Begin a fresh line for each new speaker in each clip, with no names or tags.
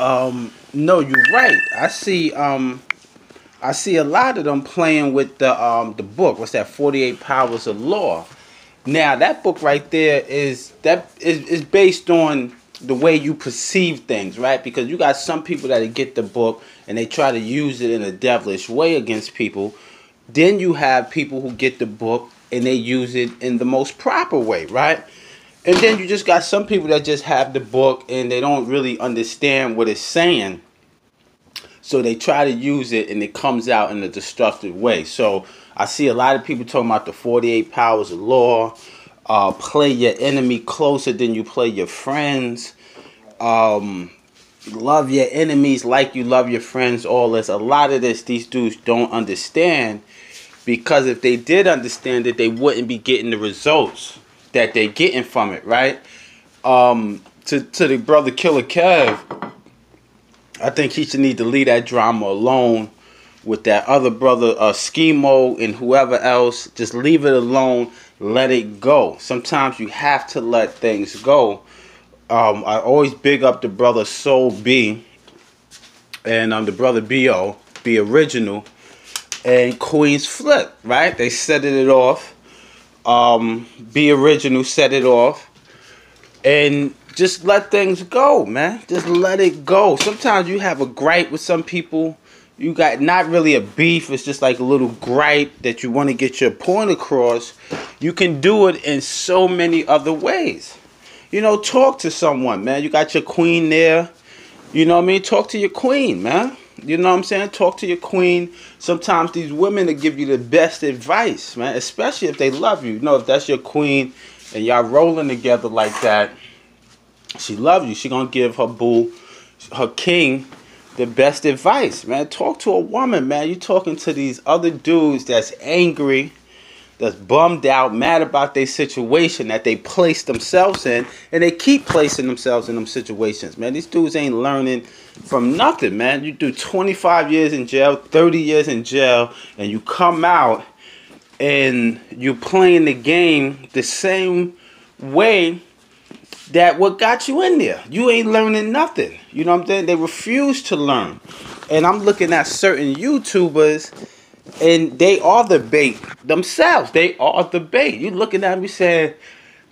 Um, no, you're right. I see. Um, I see a lot of them playing with the um the book. What's that? Forty Eight Powers of Law. Now that book right there is that is, is based on the way you perceive things, right? Because you got some people that get the book and they try to use it in a devilish way against people. Then you have people who get the book and they use it in the most proper way, right? And then you just got some people that just have the book and they don't really understand what it's saying. So they try to use it and it comes out in a destructive way. So I see a lot of people talking about the 48 powers of law, uh, play your enemy closer than you play your friends, um, love your enemies like you love your friends, all this. A lot of this, these dudes don't understand because if they did understand it, they wouldn't be getting the results that they're getting from it, right? Um, to to the brother Killer Kev, I think he should need to leave that drama alone with that other brother uh Schemo and whoever else. Just leave it alone. Let it go. Sometimes you have to let things go. Um, I always big up the brother Soul B and um the brother Bo, be original, and Queens Flip, right? They set it off um, be original, set it off, and just let things go, man. Just let it go. Sometimes you have a gripe with some people. You got not really a beef, it's just like a little gripe that you want to get your point across. You can do it in so many other ways. You know, talk to someone, man. You got your queen there. You know what I mean? Talk to your queen, man. You know what I'm saying? Talk to your queen. Sometimes these women will give you the best advice, man. Especially if they love you. You know, if that's your queen and y'all rolling together like that, she loves you. She gonna give her boo, her king, the best advice, man. Talk to a woman, man. You talking to these other dudes that's angry that's bummed out, mad about their situation that they placed themselves in, and they keep placing themselves in them situations, man. These dudes ain't learning from nothing, man. You do 25 years in jail, 30 years in jail, and you come out and you playing the game the same way that what got you in there. You ain't learning nothing. You know what I'm saying? They refuse to learn. And I'm looking at certain YouTubers and they are the bait themselves. They are the bait. You looking at me saying,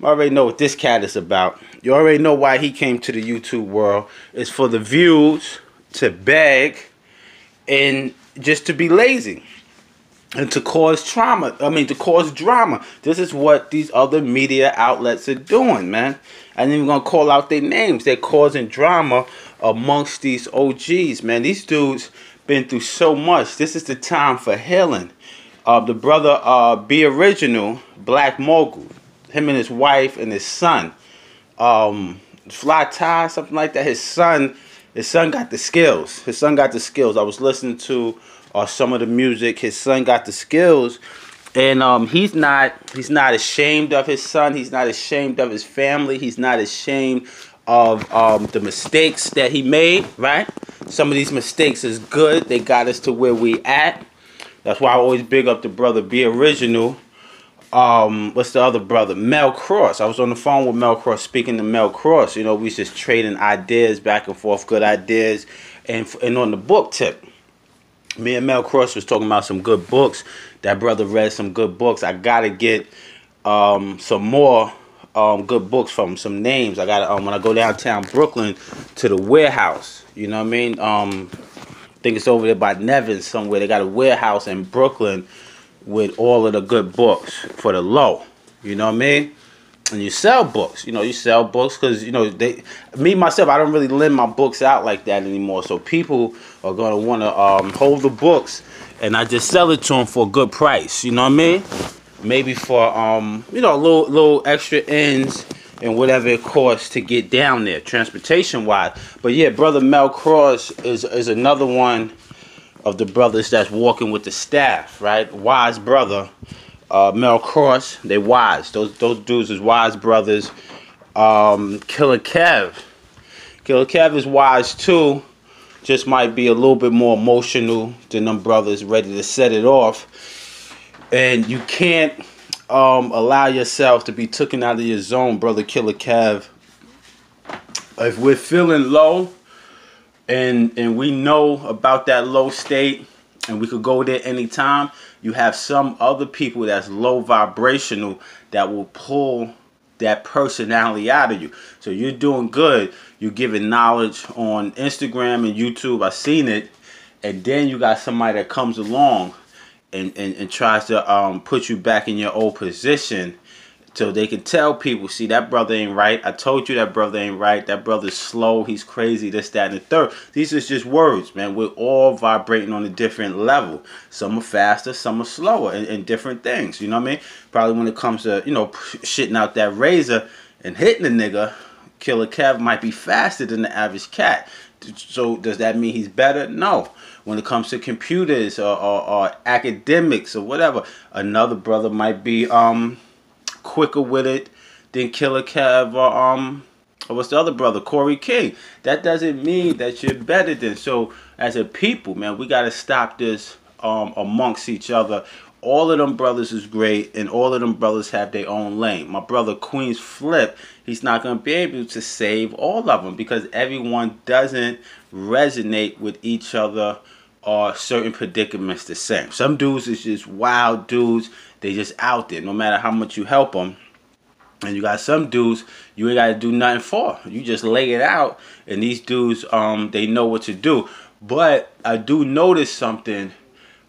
I already know what this cat is about. You already know why he came to the YouTube world. It's for the views, to beg, and just to be lazy. And to cause trauma. I mean, to cause drama. This is what these other media outlets are doing, man. I ain't even gonna call out their names. They're causing drama amongst these OGs, man. These dudes been through so much. This is the time for healing. Uh, the brother uh, B Original, Black Mogul, him and his wife and his son, um, Fly Tie, something like that. His son, his son got the skills. His son got the skills. I was listening to uh, some of the music. His son got the skills, and um, he's not he's not ashamed of his son. He's not ashamed of his family. He's not ashamed of um, the mistakes that he made. Right some of these mistakes is good. They got us to where we at. That's why I always big up the brother Be Original. Um, what's the other brother? Mel Cross. I was on the phone with Mel Cross speaking to Mel Cross. You know, we just trading ideas back and forth, good ideas. And, and on the book tip, me and Mel Cross was talking about some good books. That brother read some good books. I gotta get um, some more um, good books from some names. I got um, when I go downtown Brooklyn to the warehouse. You know what I mean? Um, I think it's over there by Nevin somewhere. They got a warehouse in Brooklyn with all of the good books for the low. You know what I mean? And you sell books. You know, you sell books because you know they. Me myself, I don't really lend my books out like that anymore. So people are gonna want to um, hold the books, and I just sell it to them for a good price. You know what I mean? Maybe for um you know a little little extra ends and whatever it costs to get down there transportation wise. But yeah brother mel cross is is another one of the brothers that's walking with the staff right? Wise brother uh mel cross they wise. Those those dudes is wise brothers. Um killer kev. Killer kev is wise too. Just might be a little bit more emotional than them brothers ready to set it off and you can't um, allow yourself to be taken out of your zone, brother Killer Kev. If we're feeling low, and and we know about that low state and we could go there anytime you have some other people that's low vibrational that will pull that personality out of you. So you're doing good. You're giving knowledge on instagram and youtube. I've seen it. And then you got somebody that comes along and, and, and tries to um, put you back in your old position so they can tell people, see, that brother ain't right. I told you that brother ain't right. That brother's slow. He's crazy. This, that, and the third. These are just words, man. We're all vibrating on a different level. Some are faster, some are slower, and, and different things. You know what I mean? Probably when it comes to, you know, shitting out that razor and hitting a nigga, Killer Kev might be faster than the average cat. So does that mean he's better? No. When it comes to computers or, or, or academics or whatever, another brother might be um quicker with it than Killer Kev or um or what's the other brother, Corey King. That doesn't mean that you're better than. So as a people, man, we gotta stop this um amongst each other. All of them brothers is great, and all of them brothers have their own lane. My brother Queens Flip, he's not gonna be able to save all of them because everyone doesn't resonate with each other or certain predicaments the same. Some dudes is just wild dudes they just out there no matter how much you help them. And you got some dudes you ain't got to do nothing for. You just lay it out, and these dudes um they know what to do. But I do notice something.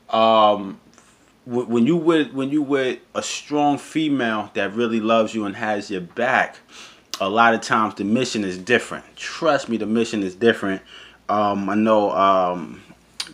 Um, when you with when you with a strong female that really loves you and has your back, a lot of times the mission is different. Trust me, the mission is different. Um, I know um,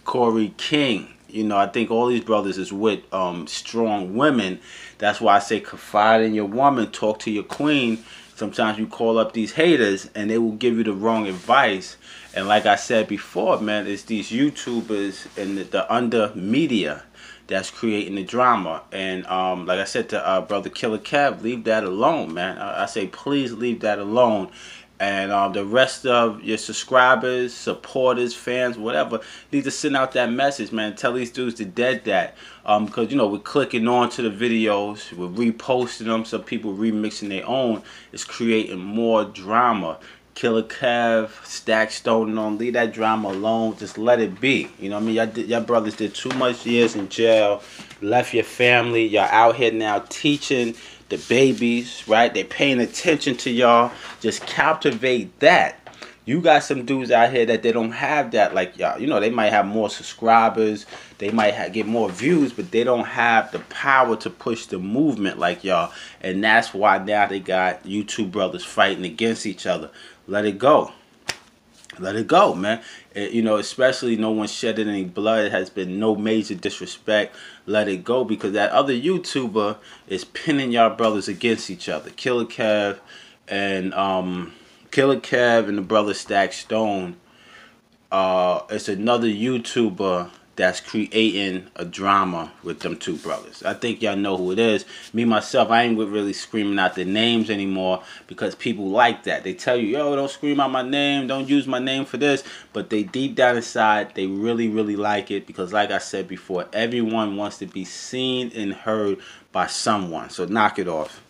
Corey King you know, I think all these brothers is with um, strong women. That's why I say confide in your woman, talk to your queen. Sometimes you call up these haters and they will give you the wrong advice. And like I said before, man, it's these YouTubers and the, the under media that's creating the drama. And um, like I said to uh, brother Killer Kev, leave that alone, man. I, I say please leave that alone and um, the rest of your subscribers, supporters, fans, whatever, need to send out that message, man. Tell these dudes to dead that. Um, because, you know, we're clicking on to the videos, we're reposting them, some people remixing their own. It's creating more drama. Killer Kev, Stack Stone, on leave that drama alone. Just let it be. You know what I mean? Y'all, y'all brothers did too much years in jail, left your family. Y'all out here now teaching the babies, right? They paying attention to y'all. Just captivate that. You got some dudes out here that they don't have that like y'all. You know, they might have more subscribers. They might have, get more views, but they don't have the power to push the movement like y'all. And that's why now they got YouTube brothers fighting against each other. Let it go let it go, man. It, you know, especially no one shedding any blood. It has been no major disrespect. Let it go because that other YouTuber is pinning y'all brothers against each other. Killer Kev and um, Killer Kev and the brother Stack Stone. Uh, it's another YouTuber that's creating a drama with them two brothers. I think y'all know who it is. Me, myself, I ain't really screaming out their names anymore because people like that. They tell you, yo, don't scream out my name, don't use my name for this. But they deep down inside, they really, really like it because like I said before, everyone wants to be seen and heard by someone. So knock it off.